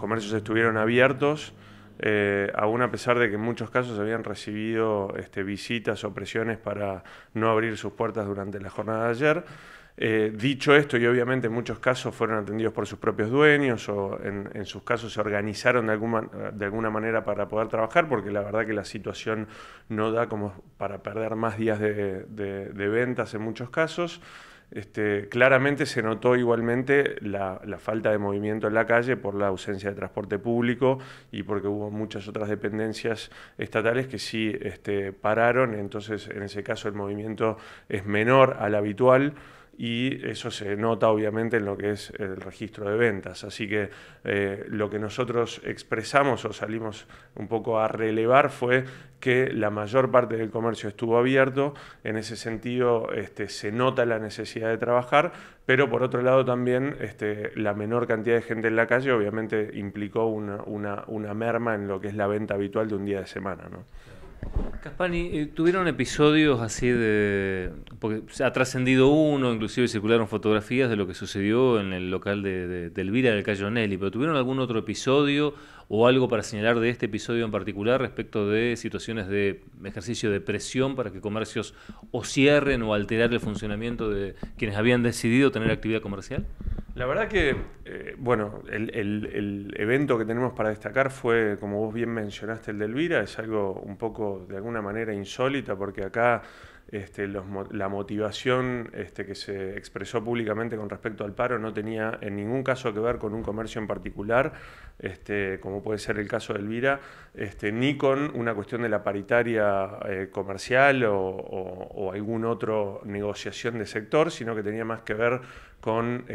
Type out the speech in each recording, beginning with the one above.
comercios estuvieron abiertos, eh, aún a pesar de que en muchos casos habían recibido este, visitas o presiones para no abrir sus puertas durante la jornada de ayer. Eh, dicho esto, y obviamente en muchos casos fueron atendidos por sus propios dueños o en, sus casos se organizaron de alguna, de alguna manera para poder trabajar, porque la verdad que la situación no da como para perder más días de ventas en muchos casos. Este, claramente se notó igualmente la, falta de movimiento en la calle por la ausencia de transporte público y porque hubo muchas otras dependencias estatales que sí este, pararon, entonces en ese caso el movimiento es menor al habitual y eso se nota obviamente en lo que es el registro de ventas. Así que eh, lo que nosotros expresamos o salimos un poco a relevar fue que la mayor parte del comercio estuvo abierto, en ese sentido este, se nota la necesidad de trabajar, pero por otro lado también este, la menor cantidad de gente en la calle obviamente implicó una, una, merma en lo que es la venta habitual de un día de semana. ¿no? Caspani, eh, tuvieron episodios así de... porque ha trascendido uno, inclusive circularon fotografías de lo que sucedió en el local de, de, Elvira del Cayo Nelly, pero ¿tuvieron algún otro episodio o algo para señalar de este episodio en particular respecto de situaciones de ejercicio de presión para que comercios o cierren o alterar el funcionamiento de quienes habían decidido tener actividad comercial? La verdad que, eh, bueno, el, evento que tenemos para destacar fue, como vos bien mencionaste, el de Elvira, es algo un poco, de alguna manera, insólita, porque acá este, la motivación este, que se expresó públicamente con respecto al paro no tenía en ningún caso que ver con un comercio en particular, este, como puede ser el caso de Elvira, ni con una cuestión de la paritaria eh, comercial o, o, alguna otra negociación de sector, sino que tenía más que ver con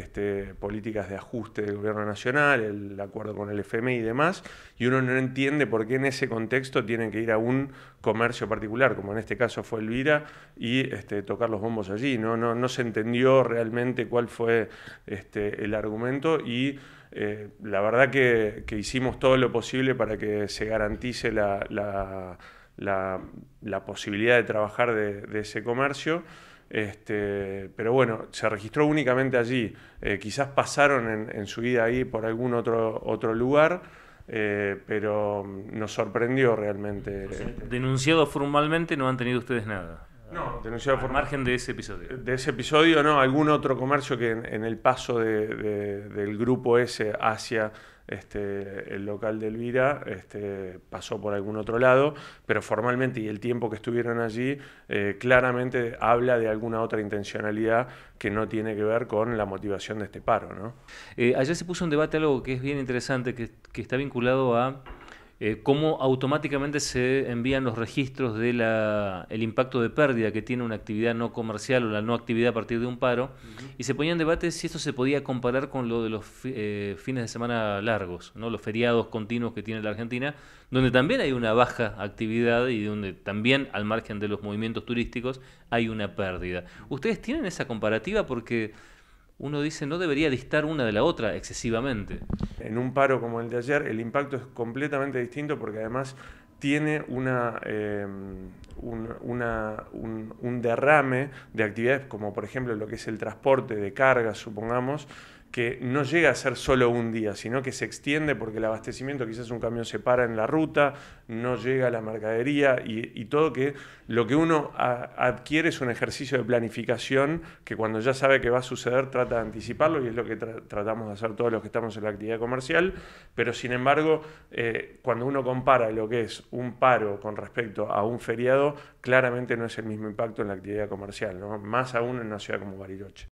políticas de ajuste del gobierno nacional, el acuerdo con el FMI y demás, y uno no entiende por qué en ese contexto tienen que ir a un comercio particular, como en este caso fue Elvira, y este, tocar los bombos allí. No, no, no se entendió realmente cuál fue este, el argumento y eh, la verdad que, hicimos todo lo posible para que se garantice la, la, posibilidad de trabajar de ese comercio. Este, pero bueno, se registró únicamente allí. Eh, quizás pasaron en, su vida ahí por algún otro, otro lugar, eh, pero nos sorprendió realmente. denunciado formalmente no han tenido ustedes nada. Denunciado por margen de ese episodio. De ese episodio, no, algún otro comercio que en, el paso del grupo S hacia este, el local de Elvira este, pasó por algún otro lado, pero formalmente y el tiempo que estuvieron allí eh, claramente habla de alguna otra intencionalidad que no tiene que ver con la motivación de este paro. ¿no? Eh, ayer se puso un debate algo que es bien interesante, que, que está vinculado a eh, cómo automáticamente se envían los registros del el impacto de pérdida que tiene una actividad no comercial o la no actividad a partir de un paro, y se ponía en debate si esto se podía comparar con lo de los eh, fines de semana largos, ¿no? los feriados continuos que tiene la Argentina, donde también hay una baja actividad y donde también, al margen de los movimientos turísticos, hay una pérdida. ¿Ustedes tienen esa comparativa? Porque uno dice no debería distar una de la otra excesivamente. En un paro como el de ayer, el impacto es completamente distinto porque además tiene una, eh, un, un, derrame de actividades como por ejemplo lo que es el transporte de cargas, supongamos, que no llega a ser solo un día, sino que se extiende porque el abastecimiento, quizás un camión se para en la ruta, no llega a la mercadería y, todo que lo que uno adquiere es un ejercicio de planificación que cuando ya sabe que va a suceder trata de anticiparlo y es lo que tratamos de hacer todos los que estamos en la actividad comercial, pero sin embargo, eh, cuando uno compara lo que es un paro con respecto a un feriado, claramente no es el mismo impacto en la actividad comercial, ¿no? más aún en una ciudad como Bariloche.